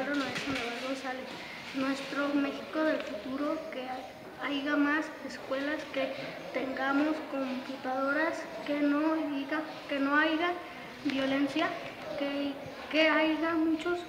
Alejandro González. Nuestro México del futuro, que haya más escuelas, que tengamos computadoras, que no, diga, que no haya violencia, que, que haya muchos